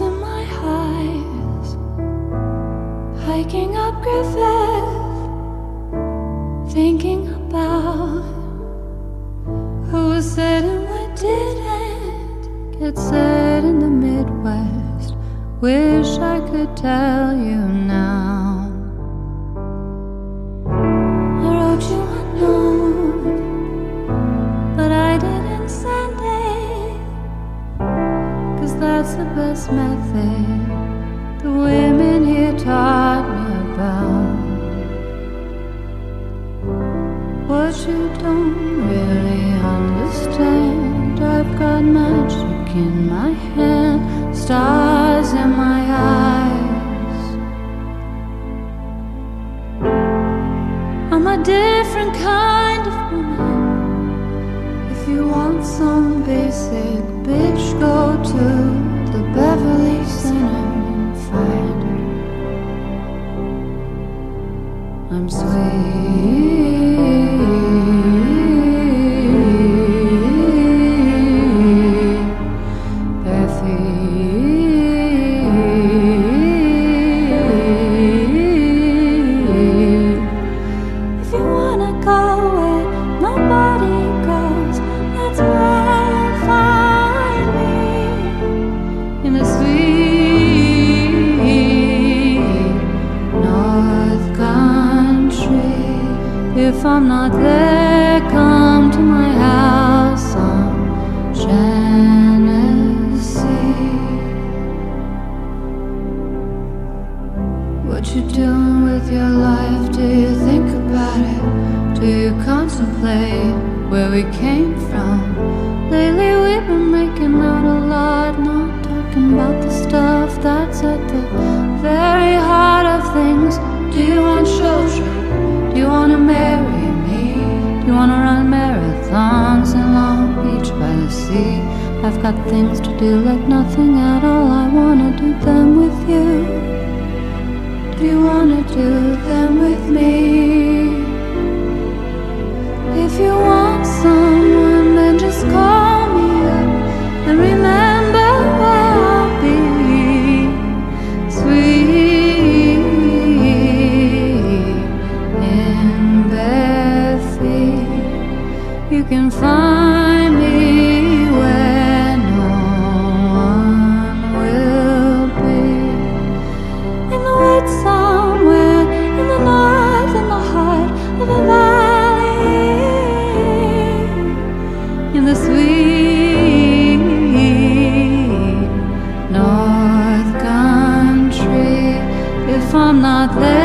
in my eyes, hiking up Griffith, thinking about who said and what didn't get said in the Midwest. Wish I could tell you now. The method the women here taught me about. What you don't really understand, I've got magic in my hand, stars in my eyes. I'm a different kind of woman. If you want some basic bitch, I'm sweet, Not there, come to my house on Genesee. What you doing with your life? Do you think about it? Do you contemplate where we came from? Lately we've been making out I've got things to do like nothing at all. I wanna do them with you. Do you wanna do them with me? If you want someone, then just call me up and remember where I'll be. Sweet in Bethy, you can find me not there